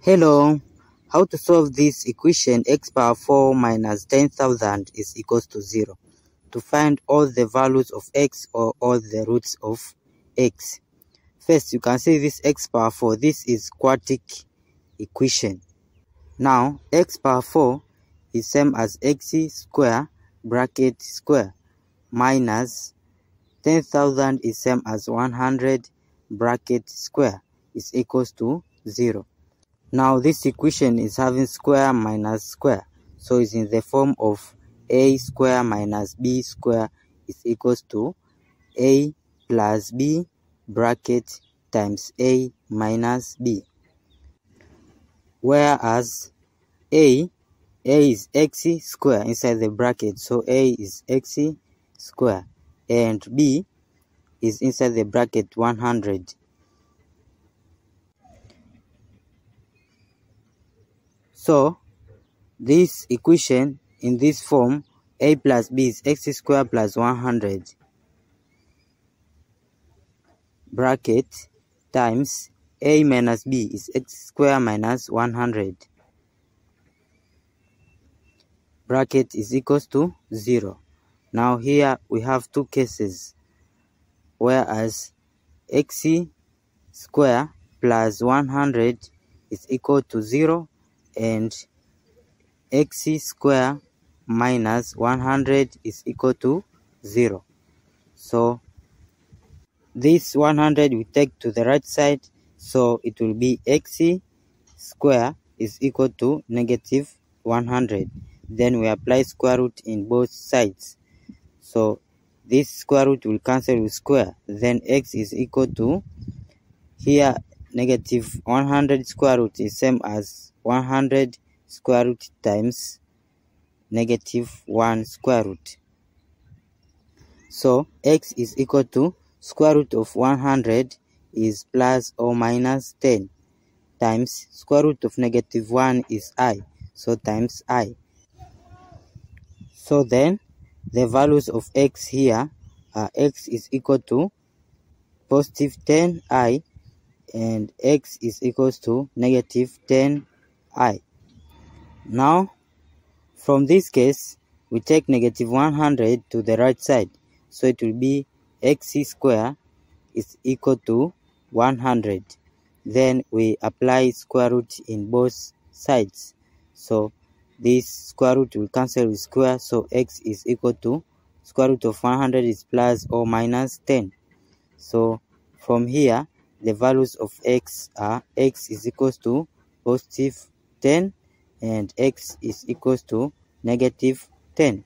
Hello, how to solve this equation x power 4 minus 10,000 is equals to 0. To find all the values of x or all the roots of x. First, you can see this x power 4. This is quadratic equation. Now, x power 4 is same as x square bracket square minus 10,000 is same as 100 bracket square is equals to 0. Now this equation is having square minus square. So it's in the form of a square minus b square is equals to a plus b bracket times a minus b. Whereas a a is x square inside the bracket so a is x square and b is inside the bracket 100 So this equation in this form a plus b is x squared plus 100 bracket times a minus b is x squared minus 100 bracket is equals to 0. Now here we have two cases whereas x square plus 100 is equal to 0 and x square minus 100 is equal to 0. So this 100 we take to the right side so it will be x square is equal to negative 100 then we apply square root in both sides. So this square root will cancel with square. Then x is equal to here negative 100 square root is same as 100 square root times negative 1 square root. So x is equal to square root of 100 is plus or minus 10 times square root of negative 1 is i so times i. So then the values of x here are x is equal to positive 10i and x is equals to negative 10i. Now, from this case, we take negative 100 to the right side. So it will be x square is equal to 100. Then we apply square root in both sides. So this square root will cancel with square. So x is equal to square root of 100 is plus or minus 10. So from here, the values of x are x is equals to positive 10 and x is equals to negative 10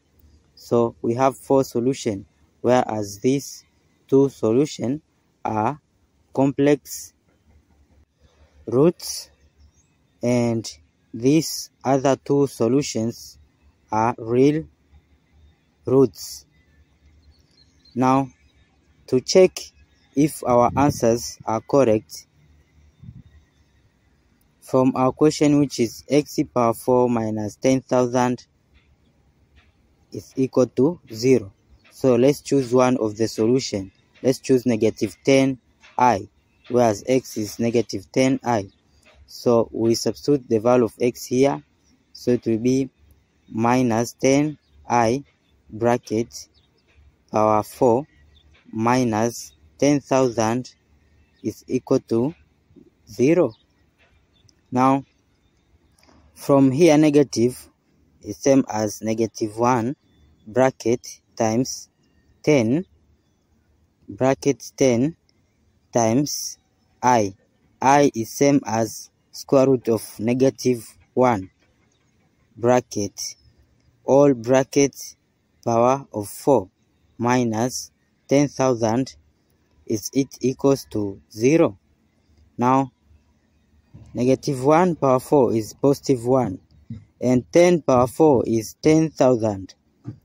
so we have four solutions whereas these two solutions are complex roots and these other two solutions are real roots. Now to check if our answers are correct from our question which is x power 4 minus 10,000 is equal to 0. So let's choose one of the solution. Let's choose negative 10i whereas x is negative 10i. So we substitute the value of x here. So it will be minus 10i bracket power 4 minus 10,000 is equal to 0. Now, from here negative is same as negative 1 bracket times 10 bracket 10 times i. i is same as square root of negative 1 bracket all bracket power of 4 minus 10,000 is it equals to 0. Now, negative 1 power 4 is positive 1 and 10 power 4 is 10,000.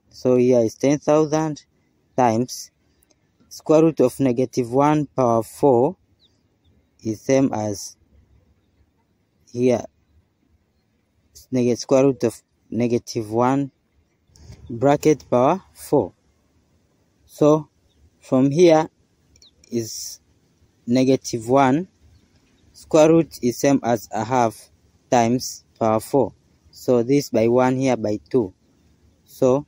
So here is 10,000 times square root of negative 1 power 4 is same as here negative square root of negative 1 bracket power 4. So from here is negative 1 square root is same as a half times power 4. So this by 1 here by 2. So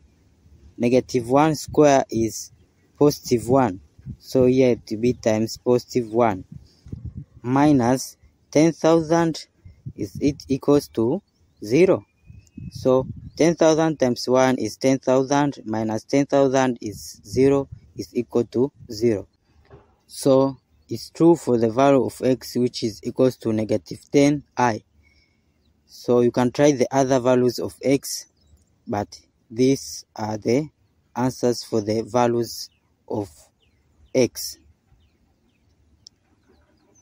negative 1 square is positive 1. So here to be times positive 1 minus 10,000 is it equals to 0. So 10,000 times 1 is 10,000 minus 10,000 is 0 is equal to 0. So it's true for the value of x which is equals to negative 10i. So you can try the other values of x but these are the answers for the values of x.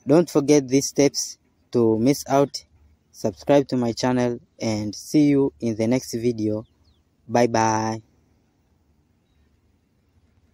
Don't forget these steps to miss out. Subscribe to my channel and see you in the next video. Bye bye.